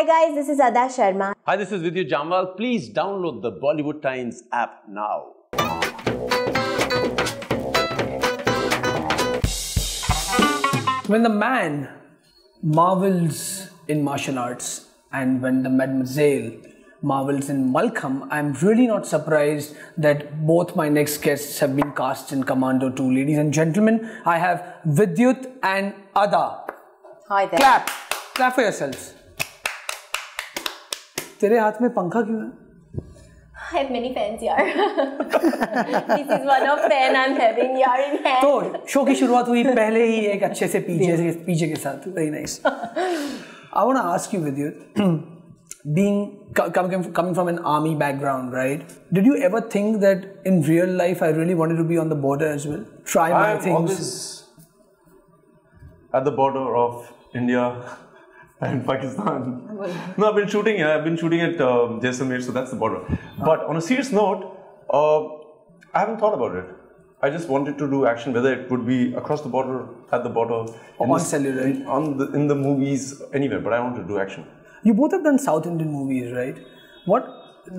Hi guys, this is Adah Sharma. Hi, this is Vidyut Jammwal. Please download the Bollywood Times app now. When the man marvels in martial arts and when the mademoiselle marvels in Malcolm, I'm really not surprised that both my next guests have been cast in Commando 2. Ladies and gentlemen, I have Vidyut and Adah. Hi there. Clap. Clap for yourselves. तेरे हाथ में पंखा क्यों है I have many fans here. this is one of fan I'm having here in hand. तो show की शुरुआत हुई पहले ही एक अच्छे से पीछे से पीछे के साथ very nice I want to ask you with you being coming coming from an army background right did you ever think that in real life i really wanted to be on the border as well try my I'm things always at the border of India and Pakistan. no, I've been shooting. yeah, I've been shooting at um, Jaisalmer, so that's the border. But on a serious note, uh, I haven't thought about it. I just wanted to do action, whether it would be across the border, at the border, in on the- cellular. in- on the in the movies, anywhere. But I want to do action. you both have done south indian movies right what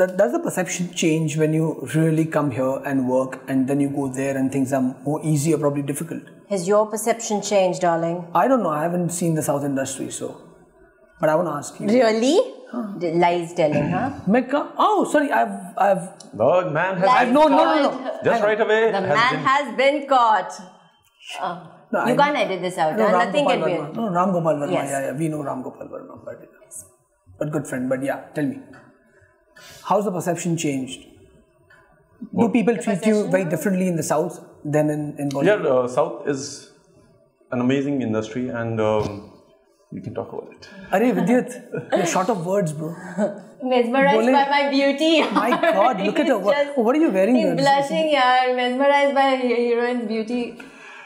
th- does the perception change when you really come here and work and then you go there and things are more easy or probably difficult Has your perception changed, darling? i don't know i haven't seen the south industry so but I want to ask you. Really? Huh? Lies telling, huh? Mecca? Oh, sorry, I've. I've the man has. No, no, no, no. Just right away. The has man been... has been caught. Oh. No, you I, can't edit this out. No. Nothing Gopal can Varma. No, Ram Gopal Varma. Yes. Yeah, yeah. We know Ram Gopal Varma, but, uh, yes. but good friend. But yeah, tell me, how's the perception changed? What? Do people the treat you very differently in the south than in in Bollywood? Yeah, uh, south is an amazing industry, and um, we can talk about it. Arey Vidyut, you're short of words, bro. Mesmerized Bole- by my beauty. My God, look at her. What, what are you wearing He's there? blushing here, mesmerized by a heroine's beauty.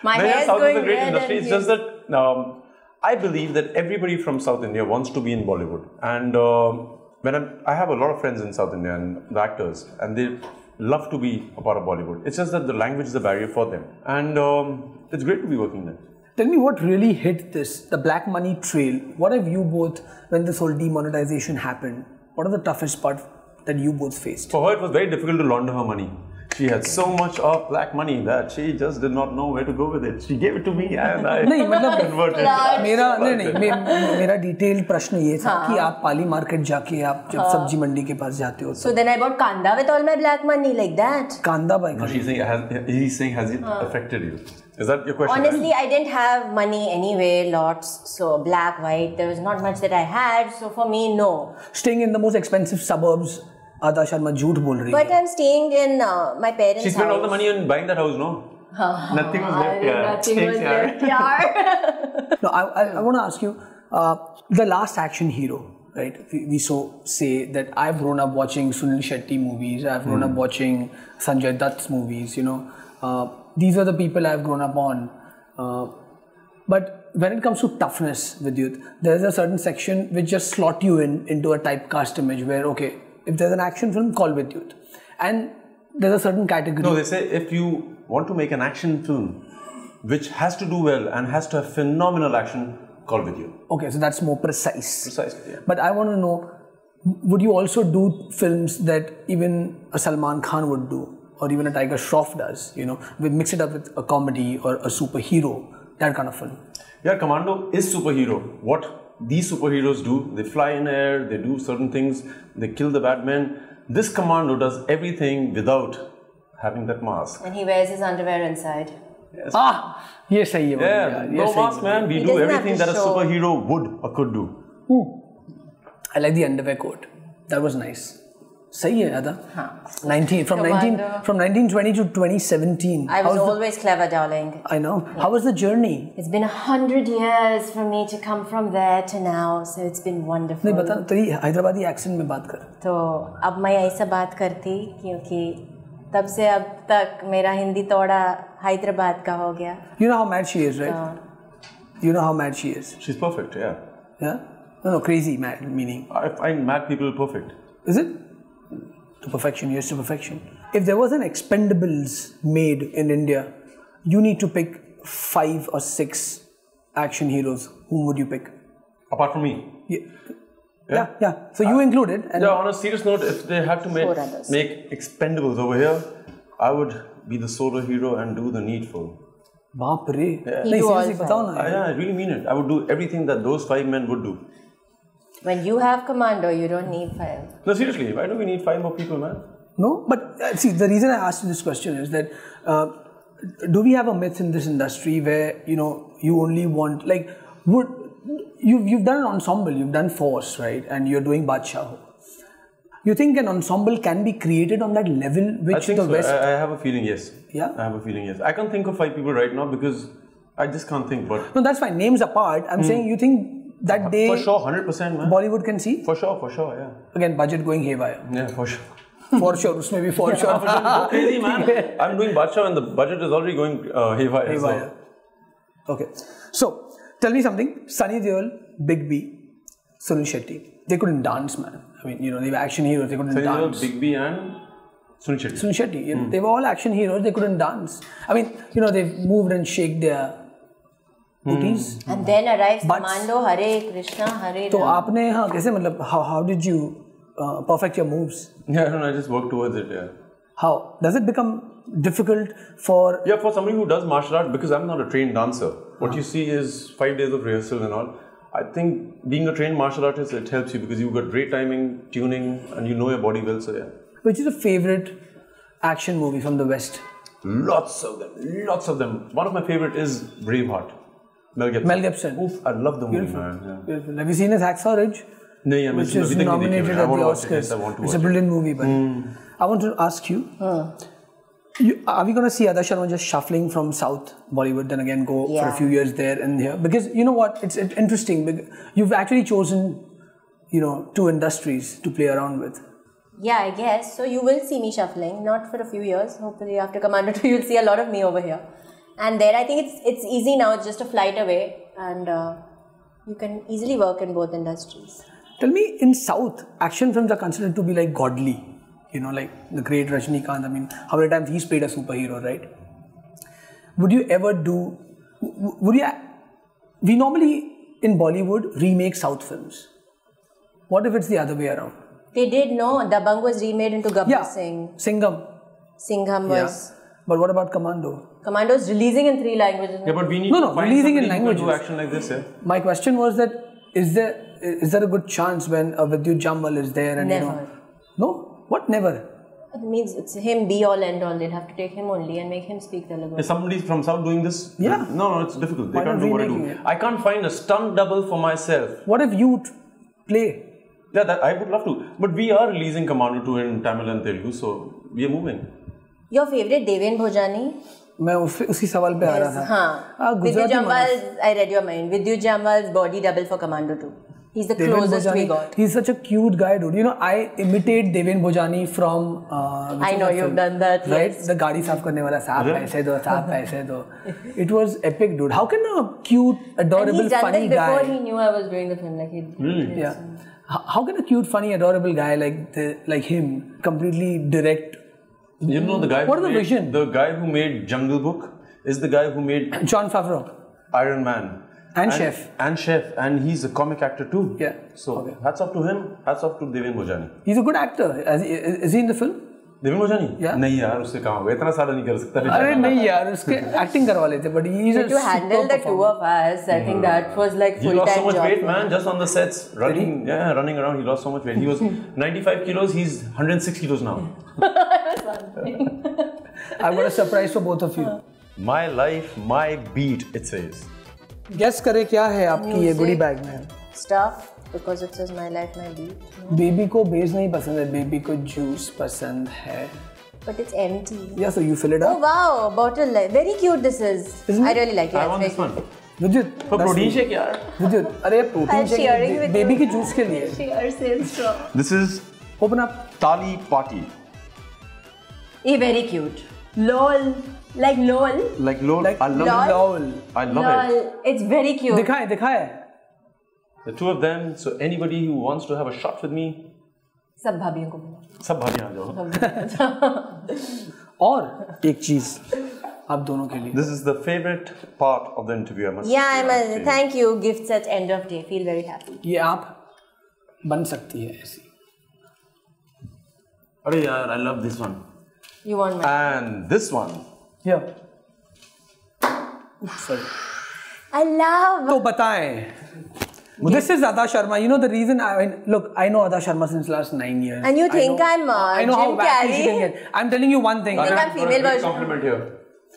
My No, hair yeah, is South going is a great red industry. and It's just that um, I believe that everybody from South India wants to be in Bollywood, and um, when I'm, I have a lot of friends in South India and the actors, and they love to be a part of Bollywood. It's just that the language is a barrier for them, and um, it's great to be working there. Tell me what really hit this, the black money trail. What have you both, when this whole demonetization happened, what are the toughest part that you both faced? For her, it was very difficult to launder her money. She had so much of black money that she just did not know where to go with it. She gave it to me, and I नहीं मतलब converted. मेरा नहीं नहीं मे, मेरा detail प्रश्न ये था कि आप पाली मार्केट जाके आप जब सब्जी मंडी के पास जाते हो तो So then I bought kanda with all my black money like that. कांदा by No, she's saying, has, he's saying, has it affected you? Is that your question? Honestly, I didn't have money anyway, lots. So black, white, there was not much that I had. So for me, no. Staying in the most expensive suburbs Sharma But I'm staying in uh, my parents' She spent house. all the money on buying that house, no? Ah, nothing was left, yeah. Nothing was left. No, I, I, I want to ask you uh, the last action hero, right? We, we so say that I've grown up watching Sunil Shetty movies, I've grown up hmm. watching Sanjay Dutt's movies, you know. Uh, these are the people I've grown up on. Uh, but when it comes to toughness Vidyut, there is a certain section which just slot you in into a typecast image where, okay, if there's an action film, call Vidyut, and there's a certain category. No, they say if you want to make an action film which has to do well and has to have phenomenal action, call Vidyut. okay, so that's more precise. Precisely, yeah. But I want to know, would you also do films that even a Salman Khan would do, or even a Tiger Shroff does? You know, we mix it up with a comedy or a superhero, that kind of film. Yeah, Commando is superhero. What these superheroes do. They fly in air, they do certain things, they kill the bad men. This commando does everything without having that mask. And he wears his underwear inside. Yes. Ah, yes, I am. Yeah, no mask, man. We he do everything that a superhero would or could do. Ooh. I like the underwear coat. That was nice. सही है Ada. 19 from 19 Commando. from 1920 to 2017. I was How's the- always clever, darling. I know. How was the journey? It's been a hundred years for me to come from there to now, so it's been नहीं. बता तेरी Hyderabadi accent में बात कर तो अब मैं ऐसा बात करती क्योंकि तब से अब तक मेरा हिंदी थोड़ा हैदराबाद का हो गया You know how mad she is, right? You know how mad she is. She's perfect, yeah. Yeah? No, no, crazy mad meaning. I find mad people perfect. Is it? To perfection, yes, to perfection. If there was an Expendables made in India, you need to pick five or six action heroes. Whom would you pick? Apart from me, Yeah. Yeah, yeah. So you included, and Yeah, on a serious note, if they had to make, Four others. make expendables over here, I would be the solo hero and do the needful. बाप रे He नहीं do all seriously बताओ I, ना yeah, I really mean it. I would do everything that those five men would do. When you have commando, you don't need five. No, seriously, why do we need five more people, man? No, but uh, see, the reason I asked you this question is that uh, do we have a myth in this industry where you know you only want like would you've you've done an ensemble, you've done force, right, and you're doing Baadshaho. You think an ensemble can be created on that level I which think the so. West? I, I have a feeling, yes. Yeah? I have a feeling, yes. I can't think of five people right now because I just can't think. But no, that's fine. Names apart, I'm saying you think that day for sure 100% man. bollywood can see for sure for sure yeah again budget going haywire yeah for sure for sure us maybe for sure crazy man i'm doing Baadshaho and the budget is already going uh, haywire, haywire. So. okay so tell me something sunny deol big b sunil shetty they couldn't dance man i mean you know they were action heroes they couldn't sunny dance deol, big b and Sunil Shetty. Sunil Shetty. Mm. They were all action heroes. They couldn't dance. I mean, you know, they moved and shaked their booties. And then arrives But- commando, Hare Krishna, Hare तो Ram. आपने हाँ कैसे मतलब how how did you uh, perfect your moves? Yeah, I don't know, I just work towards it, yeah. How does it become difficult for? Yeah, for somebody who does martial art, because I'm not a trained dancer, what you see is five days of rehearsal and all. I think being a trained martial artist, it helps you because you've got great timing, tuning, and you know your body well, so yeah. Which is a favorite action movie from the West? Lots of them, lots of them. One of my favorite is Braveheart. Mel Gibson. Mel Gibson. Oof, I love the movie, Beautiful. Have you seen his Hacksaw Ridge? No, yeah, which is nominated at the Oscars. It's a brilliant movie, but I want to ask you, you are we going to see Adah Sharma just shuffling from South Bollywood, then again go for a few years there and here? Because you know what, it's interesting. You've actually chosen, you know, two industries to play around with. Yeah, I guess. So you will see me shuffling, not for a few years. Hopefully, after Commando 2, you'll see a lot of me over here. And there, I think it's it's easy now. It's just a flight away, and uh, you can easily work in both industries. Tell me, in South, action films are considered to be like godly. You know, like the great Rajinikanth. I mean, how many times he's played a superhero, right? Would you ever do? Would you? We normally in Bollywood remake South films. What if it's the other way around? They did know Dabangg was remade into Gabbar Yeah, Singh. Singham. Singham Yeah. Was. But what about Commando? Commando is releasing in three languages. Yeah, but we need No, to no, find releasing in somebody who can do languages. action like this, yeah. My question was that is there is there a good chance when a Vidyut Jammwal is there and you know? No, what never? It means it's him be all end all. They'll have to take him only and make him speak Telugu. Is somebody from South doing this? Yeah. No, no, it's difficult. They Why can't do what I do. it? I can't find a stunt double for myself. What if you t- play? Yeah, that I would love to. But we are releasing Commando 2 in Tamil and Telugu, so we are moving. Your favorite Deven Bhojani? मैं उस, उसी सवाल पे yes, आ रहा था हाँ. हाँ, Gujarati Jamal, I read your mind. Vidyut Jamal's body double for Commando 2. He's the Deven closest we got. he's such a cute guy, dude. You know, I imitate Deven Bojani from. Uh, I know you've film? done that, right? yes. The गाड़ी साफ़ करने वाला साफ़ पैसे दो, साफ़ पैसे दो. It was epic, dude. How can a cute, adorable, And he's done funny this before guy? he knew I was doing the film. Like he Really? Yeah. How, how can a cute, funny, adorable guy like the, like him completely direct You know the guy. What are the made, vision? The guy who made Jungle Book is the guy who made Jon Favreau, Iron Man, and, and Chef, and Chef, and he's a comic actor too. Yeah. So okay. hats off to him. Hats off to Deven Bhojani. He's a good actor. Is he in the film? Devin Gojani yeah. नहीं यार उससे कहाँ होगा इतना सारा नहीं कर सकता अरे नहीं यार उसके एक्टिंग करवा लेते but he is to handle the two of us I think that was like full time He. He lost so much weight man just on the sets running या running around He. Lost so much weight He. Was 95 kilos he is 106 kilos now something. I got a surprise for both of you. My life, my beat, it says. Guess करे क्या है आपकी ये goodie bag में? Stuff. Because it says my life, my beat. Baby को beige नहीं पसंद है, baby को juice पसंद है. But it's empty. Yeah, so you fill it up. Oh wow, bottle. Very cute this is. Isn't I really like it. I want this one. Vidyut for protein shake यार विद्युत अरे protein shake baby के juice के लिए share sales this is open up ताली party Eh, very cute. LOL. Like LOL. Like lol. Like I love it. Lol I love LOL. it. It's very cute. दिखाए दिखाए The two of them. So anybody who wants to have a shot with me, सब भाभीियों को सब भाभी आ जाओ. और एक चीज़ आप दोनों के लिए This is the favorite part of the interview. I must. Yeah, say, I'm a, honestly. thank you. Gifts at end of day. Feel very happy. ये आप बन सकती है ऐसी अरे यार I love this one You won my. And this one. Yeah. Sorry. I love. So, बताएं. Yes. This is Adah Sharma. You know the reason I, mean, look, I know Adah Sharma since last nine years. And you think I am uh, I know Jim how wacky she can get. I'm telling you one thing. I think I'm female version. Compliment here.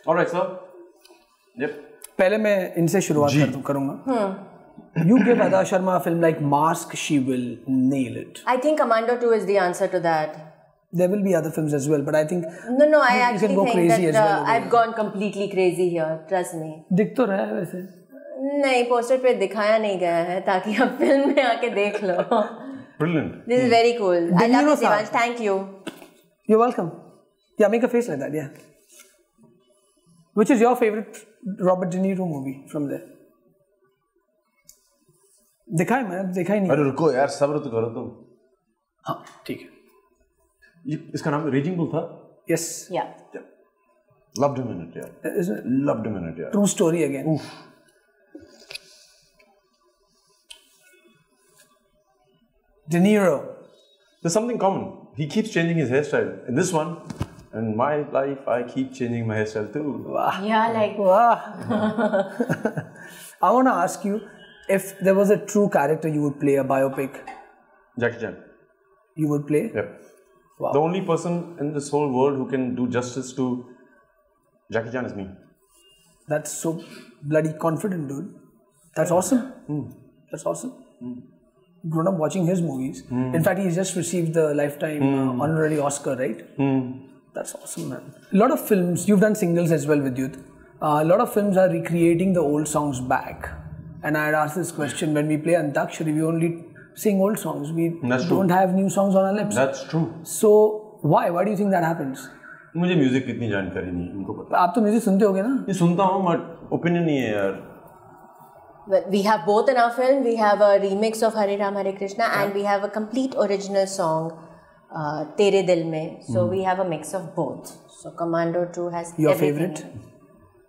All right, sir. Yep. पहले मैं इनसे शुरुआत कर, करूंगा you give Adah Sharma film like mask she will nail it I think commando 2 is the answer to that There will be other films as well, but I think No, no, I You- you actually go think that well uh, over I've gone completely crazy here. Trust me. दिख तो रहा है वैसे. नहीं poster पे दिखाया नहीं गया है ताकि आप फ़िल्म में आके देख लो Brilliant. This is very cool. I love sir. Devansh. Thank you. You're welcome. Yeah, make a face like that. Yeah. Which is your favorite Robert De Niro movie from there? दिखा है मैंने देखा ही नहीं अरे रुको यार सब्र तो करो तुम हाँ ठीक है इसका नाम रेजिंग बुल था yes Yeah. Loved him in it यार लव्ड हिम इन इट यार true story again De Niro. There's something common. He keeps changing his hairstyle. In this one, in my life, I keep changing my hairstyle too. Yeah, like Wow. I want to ask you if there was a true character you would play a biopic, Jackie Chan. you would play. Yep. Wow. The only person in this whole world who can do justice to Jackie Chan is me. That's so bloody confident, dude. That's awesome. Hmm. That's awesome. Hmm. Grown up watching his movies. Hmm. In fact, he's just received the lifetime uh, honorary Oscar, right? That's awesome, man. A lot of films, you've done singles as well Vidyut. Uh, a lot of films are recreating the old songs back. And I had asked this question when we play Antakshari, we only sing old songs. We That's don't true. have new songs on our lips. That's true. so, why? Why do you think that happens? मुझे music की इतनी जानकारी नहीं है, इनको पता आप तो म्यूज़िक सुनते होगे ना ये सुनता हूँ बट ओपिनियन नहीं है यार Well, we have both in our film. We have a remix of Hare Ram Hare Krishna, yeah. and we have a complete original song, uh, Tere Dil Mein. So we have a mix of both. So Commando 2 has Your favorite?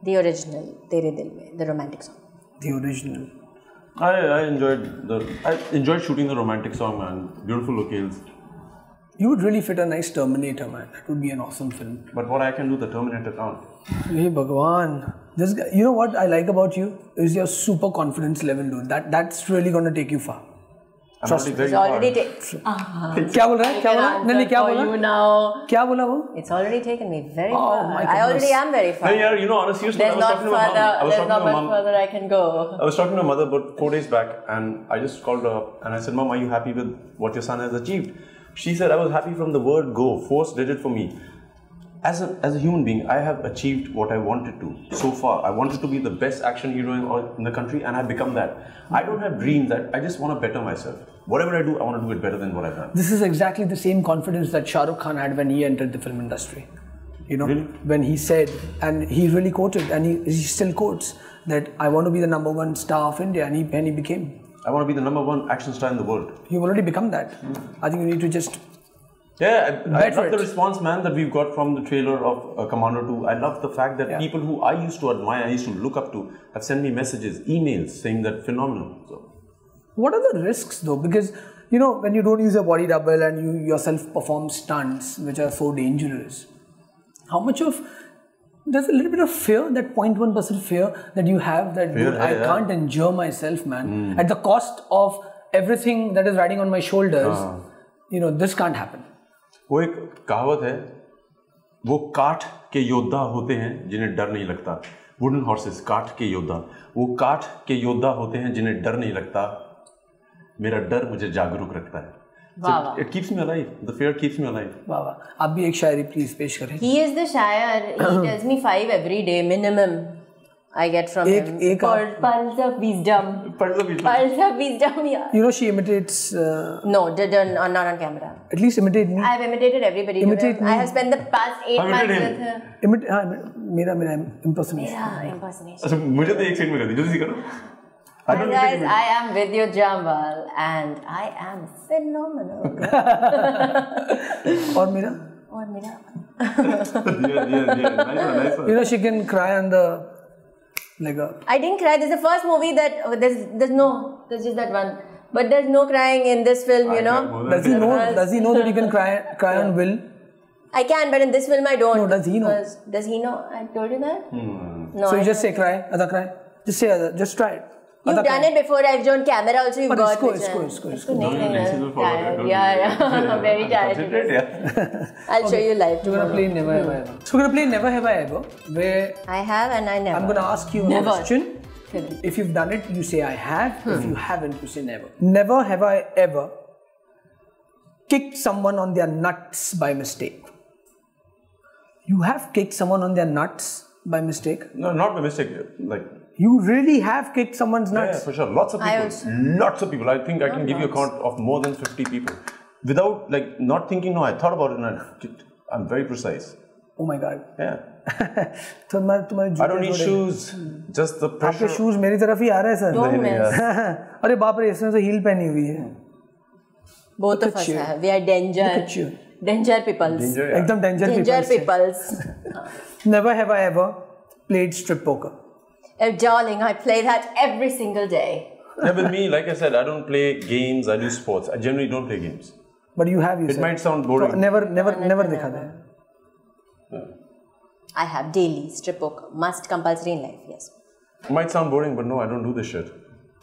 The original Tere Dil Mein, the romantic song. The original. I, I enjoyed the I enjoyed shooting the romantic song man beautiful locales You would really fit a nice Terminator, man. That would be an awesome film. but what I can do the Terminator can't Hey Bhagwan. This guy, you know what I like about you is your super confidence level, dude. That that's really gonna take you far. क्या बोल रहा है क्या बोला नहीं नहीं क्या बोला you now. क्या बोला वो It's already taken me very Oh, far. my I already goodness. am very far. No, yeah, you know, on a serious note, I There's was not talking to my further. mom. I was There's talking not to my much mom. further I can go. I was talking to my mother about four days back, and I just called her up and I said, "Mom, are you happy with what your son has achieved?" She said, "I was happy from the word go. Force did it for me. As a, as a human being, I have achieved what I wanted to so far. I wanted to be the best action hero in, in the country, and I've become that. I don't have dreams. That I just want to better myself. Whatever I do, I want to do it better than what I've done. This is exactly the same confidence that Shah Rukh Khan had when he entered the film industry. You know, Really? when he said, and he really quoted, and he, he still quotes that I want to be the number one star of India, and he and he became. I want to be the number one action star in the world. You've already become that. Hmm. I think you need to just Yeah, I, I love the response, man, that we've got from the trailer of uh, Commando 2. I love the fact that Yeah. people who I used to admire, I used to look up to, have sent me messages, emails saying that phenomenal. So, What are the risks though? Because you know when you don't use a body double and you yourself perform stunts which are so dangerous, how much of there's a little bit of fear, that 0.1 percent fear that you have that Fear, dude, I yeah. can't endure myself, man, at the cost of everything that is riding on my shoulders. You know this can't happen. वो एक कहावत है वो काठ के योद्धा होते हैं जिन्हें डर नहीं लगता। वुडन हॉर्सेस काठ के योद्धा। वो काठ के योद्धा होते हैं जिन्हें डर नहीं लगता। मेरा डर मुझे जागरूक रखता है। It keeps me alive the fear keeps me alive वाह वाह। आप भी एक शायरी प्लीज़ पेश करें। He is the Shire. He tells me five every day minimum. I get from एक- him. एक For आप- Pulse of Wisdom. Pulse of Wisdom, yeah. you know she imitates uh, No, didn't, uh, not on camera. at least imitate me I've imitated everybody. Imitate today. me. I have spent the past eight Imitate months him. with her. Imit- हाँ, मेरा मेरा impersonation Yeah, impersonation. अच्छा मुझे तो एक second में कर दी जल्दी से करो I Hi don't guys, imitate I am Vidya Jambal and I am phenomenal. और मेरा और मेरा yeah, yeah, yeah. Nice one, nice one. you know she can cry on the like a I didn't cry. This is the first movie that oh, there's there's no there's just that one But there's no crying in this film, you know. cried more than Does he know? Does he know that he can cry cry on will? I can, but in this film I don't. No, does he know? Does he know? I told you that. No. So I you just say cry, Adah cry. Just say Adah. Just try it. You've done it before. I've on camera also. You've got it's cool, which it's one. cool, it's cool, it's It's cool. cool. Don't Nahi, next nahi, will forward, tired. don't Yeah, do it. yeah. Very tired. Concentrate, yeah. I'll show you live. We're gonna play Never Have I Ever. So we're gonna play Never Have I Ever, where I have and I never. I'm gonna ask you a question. Hmm. If you've done it, you say I have. If you haven't, you say never. Never have I ever kicked someone on their nuts by mistake. You have kicked someone on their nuts by mistake. No, not by mistake. Like, You really have kicked someone's yeah, nuts. for sure. Lots of I people. also- Lots of people. I think I can give you a count of more than 50 people. Without, like, not thinking, no, I thought about it and I kicked. I'm very precise. Oh my god. Yeah. तो मैं तुम्हारे I don't जूते need जोड़े- shoes. Just the आपके pressure. Shoes मेरी तरफ ही आ रहे हैं सर Don't नहीं, नहीं, miss. यार। अरे बाप रे इसने तो हील पहनी हुई है Both Look of at us you. have. We are danger. Look at you. Danger peoples. Danger, yeah. एकदम danger Danger peoples peoples. Never have I ever played strip poker Oh, darling, I play that every single day. Yeah, with me, like I said, I don't play games, I do sports. I generally don't play games. But you have you It might sound boring. Never never never देखा था I have daily strip poker. Must compulsory in life, yes. It might sound boring, but no, I don't do this shit.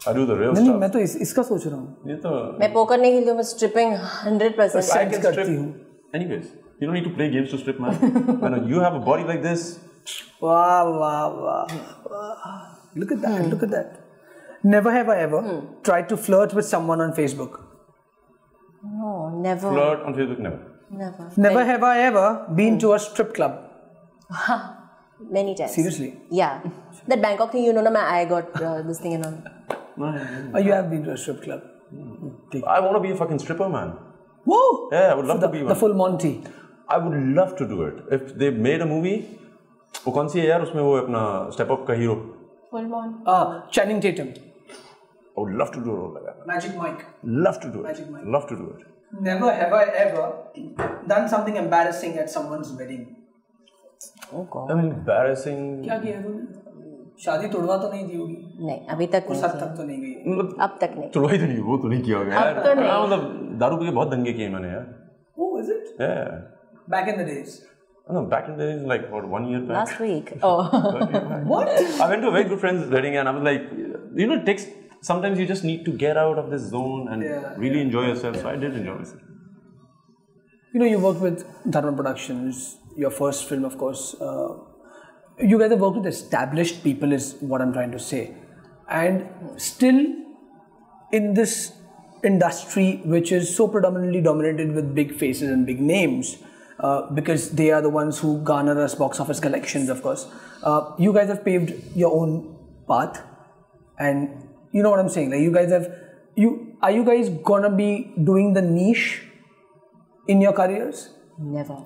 I do the real नहीं नहीं stuff. मैं तो इस, इसका सोच रहा हूँ ये तो मैं पोकर नहीं खेलती हूँ मैं स्ट्रिपिंग 100% I Sense can करती strip. हूँ। Anyways, you don't need to play games to strip, man. when you have a body like this, Wow, wow, wow. wow. Look at that, hmm. look at that. Never have I ever hmm. tried to flirt with someone on Facebook. No, never. Flirt on Facebook, never. Never. Never have I ever been hmm. to a strip club. Many times. Seriously? Yeah. That Bangkok thing, you know, I got uh, this thing and all. oh, you have been to a strip club. Hmm. I want to be a fucking stripper, man. Whoa! Yeah, I would love so the, to be one. The full Monty. I would love to do it. If they made a movie, वो कौन सी है यार उसमें वो अपना step up का hero ah Channing Tatum I would love to do a role like that. Magic Mike Love to do it. Magic Mike. Love to do it. never have I ever done something embarrassing at someone's wedding Oh God. I mean, Embarrassing. क्या किया तूने शादी तोड़वा तो नहीं दी होगी नहीं अभी तक उस नहीं हद तक तो नहीं गई मतलब अब तक नहीं तुड़वाई तो नहीं वो तो नहीं किया होगा अब तो नहीं। हाँ, मतलब दारू पी के बहुत दंगे किए मैंने यार oh is it Yeah. back in the days No, back in the days, like what, one year back. Last week. Oh. what I went to a very good friend's wedding and I was like, you know, it takes sometimes you just need to get out of this zone and Yeah, really enjoy yourself. So I did enjoy myself. you know you worked with Dharma Productions your first film of course uh, you guys have worked with established people is what I'm trying to say and still in this industry which is so predominantly dominated with big faces and big names uh, because they are the ones who garner us box office collections of course. Uh, you guys have paved your own path. And you know what i'm saying like you guys have you are you guys gonna be doing the niche in your careers? Never.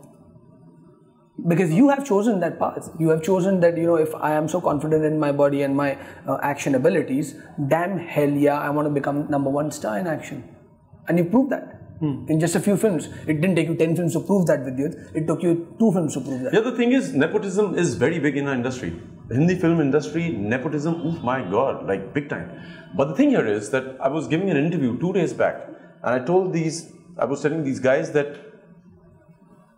because you have chosen that path. You have chosen that you know if i am so confident in my body and my uh, action abilities damn hell yeah i want to become number one star in action. And you proved that Hmm. in just a few films it didn't take you 10 films to prove that with you it took you two films to prove that Yeah, The thing is, nepotism is very big in our industry. The Hindi film industry, nepotism, oh my god, like big time. But the thing here is that I was giving an interview two days back, and I told these, I was telling these guys that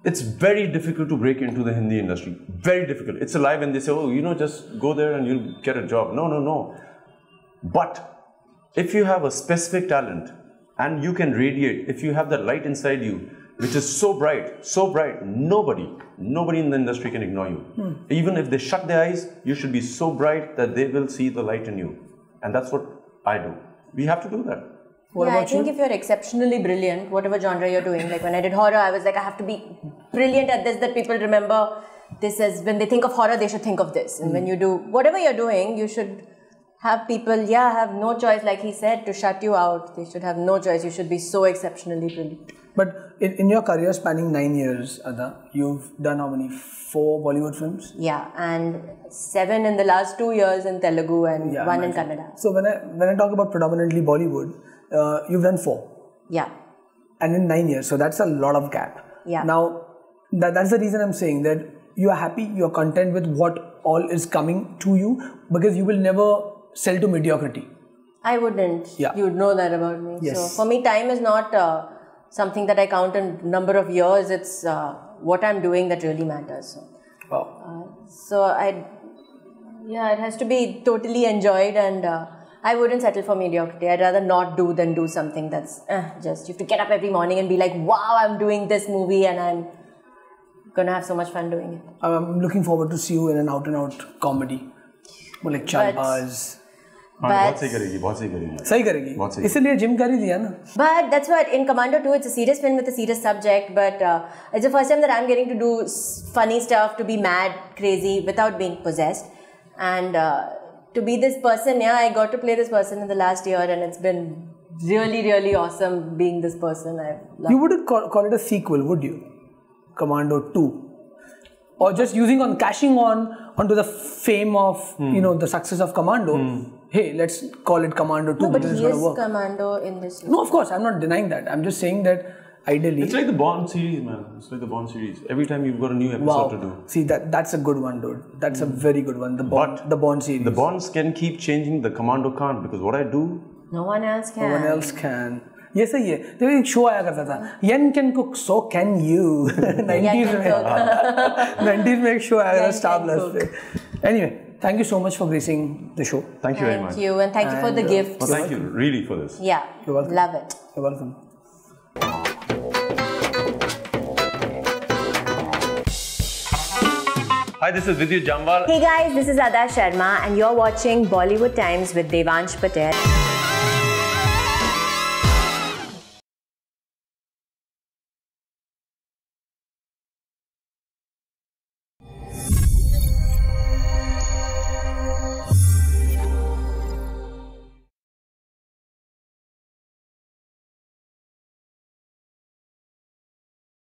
it's very difficult to break into the Hindi industry. Very difficult. It's alive, and they say, oh, you know, just go there and you'll get a job. No, no, no. But if you have a specific talent and you can radiate, if you have that light inside you, which is so bright, so bright, nobody, nobody in the industry can ignore you. Even if they shut their eyes, you should be so bright that they will see the light in you. And that's what I do. We have to do that. What yeah, I think you? if you're exceptionally brilliant, whatever genre you're doing, like when I did horror, I was like, I have to be brilliant at this that people remember this as when they think of horror, they should think of this. And Hmm. when you do whatever you're doing, you should have people, yeah, have no choice, like he said, to shut you out. They should have no choice. You should be so exceptionally brilliant. but in, in your career spanning nine years Adah, you've done how many four bollywood films Yeah, and seven in the last two years in Telugu and Yeah, one in. Kannada. so when i when i talk about predominantly bollywood uh, you've done four Yeah. and in nine years. So that's a lot of gap. Yeah. Now, that, that's the reason I'm saying that you are happy, you are content with what all is coming to you because you will never sell to mediocrity. I wouldn't. Yeah. You'd know that about me. So Yes. for me, time is not uh, something that I count in number of years. It's uh, what I'm doing that really matters. So, Wow. so I, yeah, it has to be totally enjoyed, and uh, I wouldn't settle for mediocrity. I'd rather not do than do something that's uh, just you have to get up every morning and be like, wow, I'm doing this movie, and I'm gonna have so much fun doing it. I'm looking forward to see you in an out and out comedy. More like. हाँ, बहुत But- सही करेगी बहुत सही करेगी सही करेगी बहुत सही। इसीलिए जिम कर ही दिया ना But that's what in Commando 2, it's a serious film with a serious subject. But uh, it's the first time that I'm getting to do s- funny stuff, to be mad, crazy, without being possessed. And uh, to be this person, yeah, I got to play this person in the last year, and it's been really, really awesome being this person. I've loved You wouldn't call, call it a sequel, would you? Commando 2. Or just using on cashing on onto the fame of you know the success of Commando. Hey, let's call it Commando 2 No, but because he it's is gonna work. Commando in this. no, of course, I'm not denying that. I'm just saying that ideally. It's like the Bond series, man. It's like the Bond series. Every time you've got a new episode to do. wow. See that that's a good one, dude. That's a very good one. The Bond, But the Bond series. The Bonds can keep changing. The Commando can't because what I do, No one else can. No one else can. ये सही है देखो एक show आया करता था Yan can cook so can you 90s में 90s में एक शो आया था Yen स्टार can प्लस पे anyway Thank you so much for gracing the show. Thank you very much. Thank you, and thank and you for the uh, gift. Well, thank you, really, for this. Yeah. You're welcome. Love it. You're welcome. Hi, this is Vidyut Jammwal. Hey guys, this is Adah Sharma, and you're watching Bollywood Times with Devansh Patel.